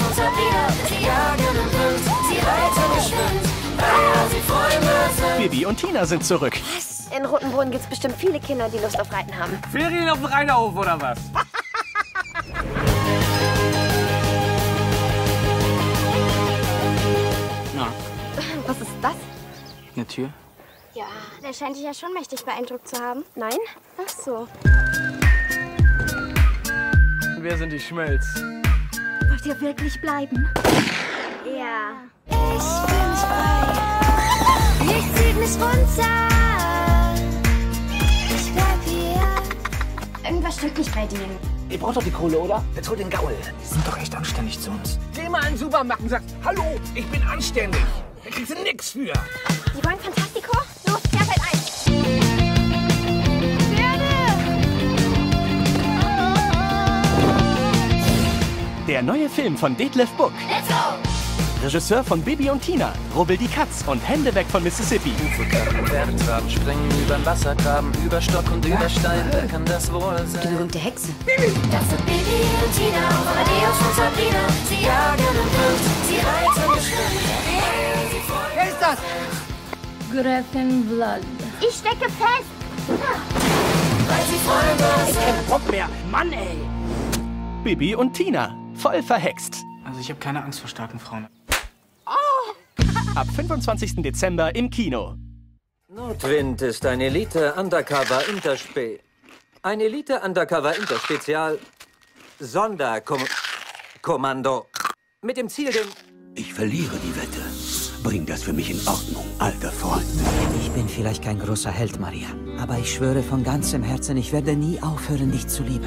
Herzen zerbricht, sie jagen und wind, sie reiten geschwind, weil sie Freunde sind. Bibi und Tina sind zurück. Was? In Rotenbrunn gibt's bestimmt viele Kinder, die Lust auf Reiten haben. Ferien auf dem Rheinhof oder was? Na. Was ist das? Eine Tür? Ja, der scheint dich ja schon mächtig beeindruckt zu haben. Nein? Ach so. Wer sind die Schmelz? Wollt ihr wirklich bleiben? Ja. Ich mich frei. Nichts zieht mich runter. Ich bleib hier. Irgendwas stimmt nicht bei denen. Ihr braucht doch die Kohle, oder? Jetzt hol den Gaul. Die sind doch echt anständig zu uns. Geh mal in den Supermarkt und sag, hallo, ich bin anständig. Da kriegst du nix für. Die wollen Fantastico? Der neue Film von Detlef Buck. Regisseur von Bibi und Tina, Rubbel die Katz und Hände weg von Mississippi. Bergtraben, springen übern Wassergraben, über Stock und über Stein, wer kann das wohl sein? Berühmte Hexe. Das sind Bibi und Tina, Amadeus und Sabrina. Sie jagen und wild, sie reiten bestimmt. Wer ist das? Gräfin Vlad. Ich stecke fest. Weil sie Freunde sind. Kein Bock mehr. Mann, ey. Bibi und Tina, voll verhext. Also ich habe keine Angst vor starken Frauen. Ab 25. Dezember im Kino. Nordwind ist ein Elite Undercover Interspe. Ein Elite Undercover Interspezial Sonderkommando. Mit dem Ziel, den. Ich verliere die Wette. Bring das für mich in Ordnung, alter Freund. Ich bin vielleicht kein großer Held, Maria. Aber ich schwöre von ganzem Herzen, ich werde nie aufhören, dich zu lieben.